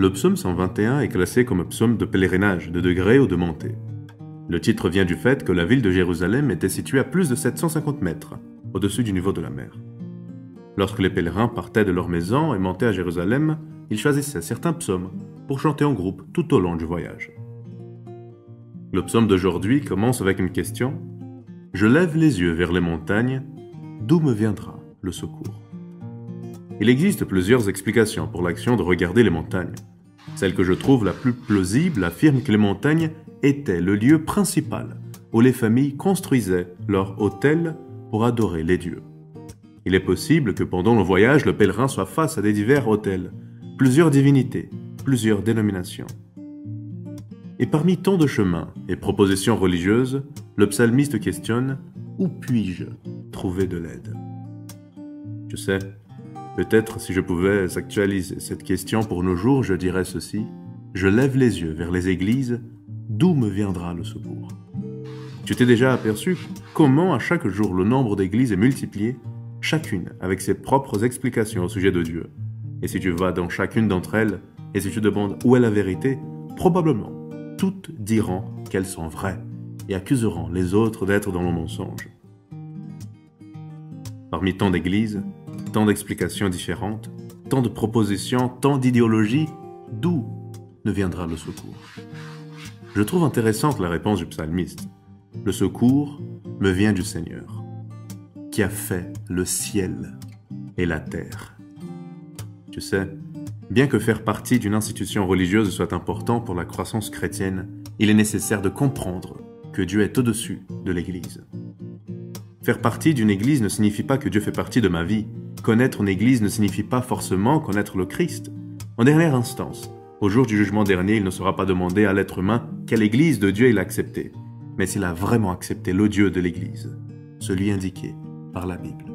Le psaume 121 est classé comme psaume de pèlerinage, de degré ou de montée. Le titre vient du fait que la ville de Jérusalem était située à plus de 750 mètres au-dessus du niveau de la mer. Lorsque les pèlerins partaient de leur maison et montaient à Jérusalem, ils choisissaient certains psaumes pour chanter en groupe tout au long du voyage. Le psaume d'aujourd'hui commence avec une question. Je lève les yeux vers les montagnes, d'où me viendra le secours? Il existe plusieurs explications pour l'action de regarder les montagnes. Celle que je trouve la plus plausible affirme que les montagnes étaient le lieu principal où les familles construisaient leur hôtel pour adorer les dieux. Il est possible que pendant le voyage, le pèlerin soit face à des divers hôtels, plusieurs divinités, plusieurs dénominations. Et parmi tant de chemins et propositions religieuses, le psalmiste questionne Où puis-je trouver de l'aide? Je sais, peut-être si je pouvais actualiser cette question pour nos jours, je dirais ceci Je lève les yeux vers les églises, d'où me viendra le secours? Tu t'es déjà aperçu comment à chaque jour le nombre d'églises est multiplié, chacune avec ses propres explications au sujet de Dieu. Et si tu vas dans chacune d'entre elles, et si tu demandes où est la vérité, probablement toutes diront qu'elles sont vraies et accuseront les autres d'être dans le mensonge. Parmi tant d'églises, tant d'explications différentes, tant de propositions, tant d'idéologies, d'où ne viendra le secours? Je trouve intéressante la réponse du psalmiste. Le secours me vient du Seigneur, qui a fait le ciel et la terre. Tu sais, Bien que faire partie d'une institution religieuse soit important pour la croissance chrétienne, il est nécessaire de comprendre que Dieu est au-dessus de l'Église. Faire partie d'une Église ne signifie pas que Dieu fait partie de ma vie. Connaître une Église ne signifie pas forcément connaître le Christ. En dernière instance, au jour du jugement dernier, il ne sera pas demandé à l'être humain quelle Église de Dieu il a accepté, mais s'il a vraiment accepté le Dieu de l'Église, celui indiqué par la Bible.